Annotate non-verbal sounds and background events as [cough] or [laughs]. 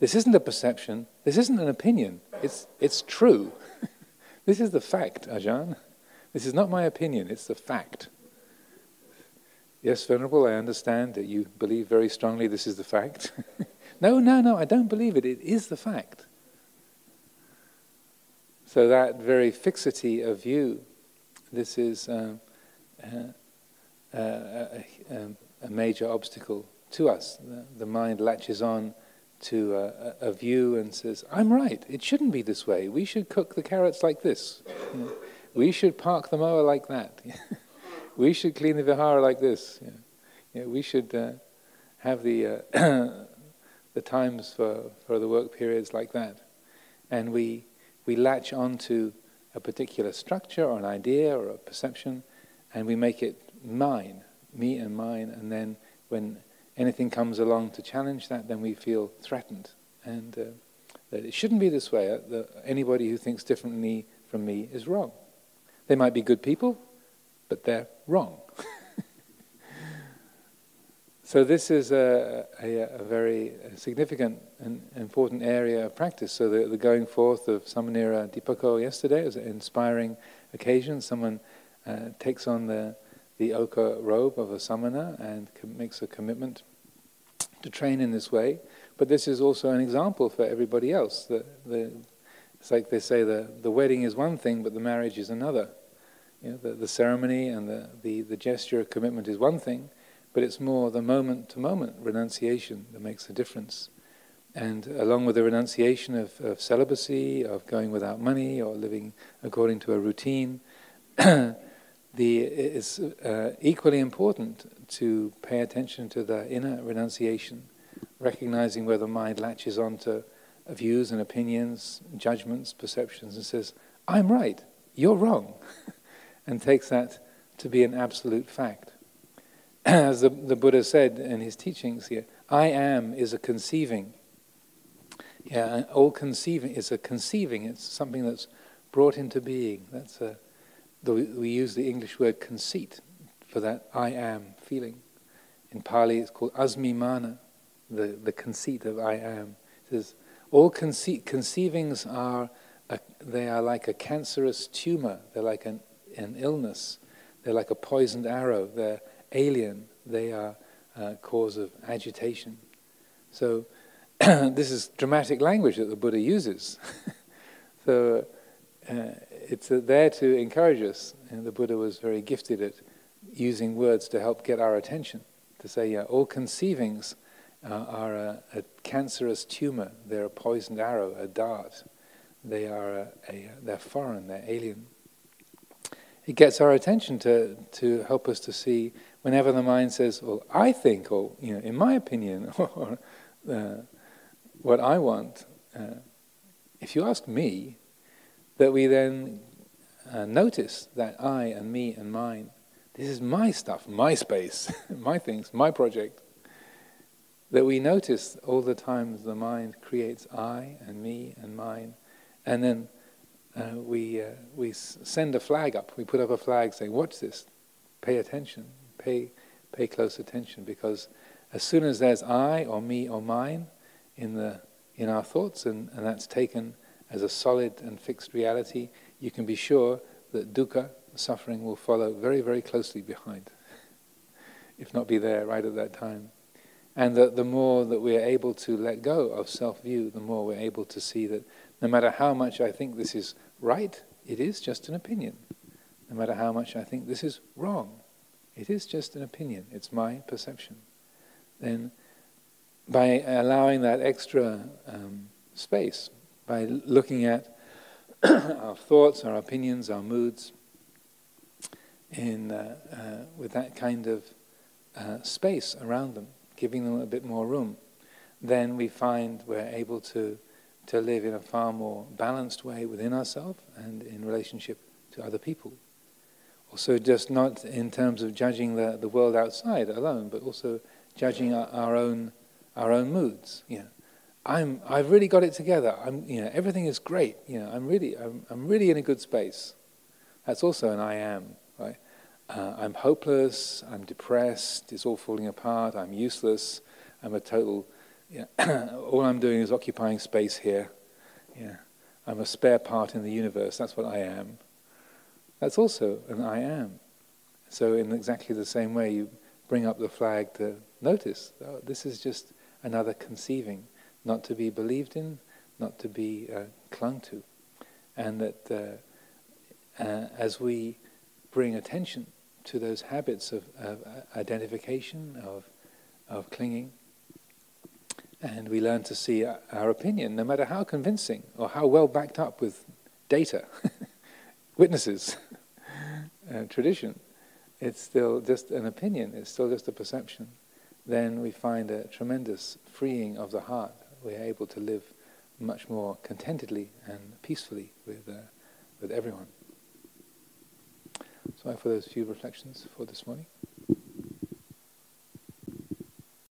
this isn't a perception, this isn't an opinion, it's, it's true. [laughs] this is the fact, Ajahn. This is not my opinion, it's the fact. Yes, Venerable, I understand that you believe very strongly this is the fact. [laughs] no, no, no, I don't believe it. It is the fact. So that very fixity of view, this is um, uh, uh, a, a, major obstacle to us. The, the mind latches on to a, a, view and says, I'm right, it shouldn't be this way. We should cook the carrots like this. We should park the mower like that. [laughs] we should clean the vihara like this. We should uh, have the, uh, [coughs] the times for, for the work periods like that. And we, we latch onto a particular structure or an idea or a perception and we make it mine, me and mine, and then when anything comes along to challenge that, then we feel threatened. And uh, that it shouldn't be this way. Uh, anybody who thinks differently from me is wrong. They might be good people, but they're wrong. [laughs] so this is a, a, a very significant and important area of practice. So the, the going forth of Samanera Dipako yesterday was an inspiring occasion. Someone uh, takes on the, the ochre robe of a samana and makes a commitment to train in this way. But this is also an example for everybody else. The, the, it's like they say the, the wedding is one thing, but the marriage is another. You know, the, the ceremony and the, the, the gesture of commitment is one thing, but it's more the moment to moment renunciation that makes the difference. And along with the renunciation of, of celibacy, of going without money, or living according to a routine, [clears throat] the, it's uh, equally important to pay attention to the inner renunciation, recognizing where the mind latches onto views and opinions, judgments, perceptions, and says, I'm right, you're wrong, [laughs] and takes that to be an absolute fact. [clears throat] As the, the Buddha said in his teachings here, I am is a conceiving. Yeah, all conceiving is a conceiving, it's something that's brought into being. That's a, we use the English word conceit for that I am feeling. In Pali, it's called asmimana, the, the conceit of I am. It says, all conce- conceivings are, a, they are like a cancerous tumor. They're like an, an illness. They're like a poisoned arrow. They're alien. They are a cause of agitation. So [clears throat] this is dramatic language that the Buddha uses. [laughs] so uh, it's uh, there to encourage us. And the Buddha was very gifted at using words to help get our attention. To say, yeah, all conceivings uh, are a, a, cancerous tumor. They're a poisoned arrow, a dart. They are a, a, they're foreign. They're alien. It gets our attention to to help us to see whenever the mind says, "Well, I think," or you know, in my opinion, [laughs] or uh, what I want. Uh, if you ask me, that we then uh, notice that I and me and mine, this is my stuff, my space, [laughs] my things, my project. That we notice all the times the mind creates I and me and mine, and then uh, we, uh, we send a flag up. We put up a flag saying, Watch this, pay attention, pay, pay close attention, because as soon as there's I or me or mine in, the, in our thoughts, and, and that's taken as a solid and fixed reality, you can be sure that dukkha, suffering, will follow very, very closely behind, if not be there right at that time. And that the more that we're able to let go of self view, the more we're able to see that no matter how much I think this is right, it is just an opinion. No matter how much I think this is wrong, it is just an opinion. It's my perception. Then, by allowing that extra um, space, by looking at [clears throat] our thoughts, our opinions, our moods, in, uh, uh, with that kind of uh, space around them, giving them a bit more room, then we find we're able to, to live in a far more balanced way within ourselves and in relationship to other people. Also, just not in terms of judging the, the world outside alone, but also judging our, our own our own moods. Know, I'm, I've really got it together. I'm, you know, everything is great. You know, I'm really, I'm, I'm really in a good space. That's also an I am, right? Uh, I'm hopeless. I'm depressed. It's all falling apart. I'm useless. I'm a total yeah, [coughs] all I'm doing is occupying space here. Yeah, I'm a spare part in the universe. That's what I am. That's also an I am. So in exactly the same way, you bring up the flag to notice. Oh, this is just another conceiving, not to be believed in, not to be uh, clung to, and that uh, uh, as we bring attention to those habits of, of identification, of of clinging, and we learn to see our opinion, no matter how convincing or how well backed up with data, [laughs] witnesses, [laughs] uh, tradition, it's still just an opinion, it's still just a perception. Then we find a tremendous freeing of the heart. We're able to live much more contentedly and peacefully with, uh, with everyone. So, for those few reflections for this morning.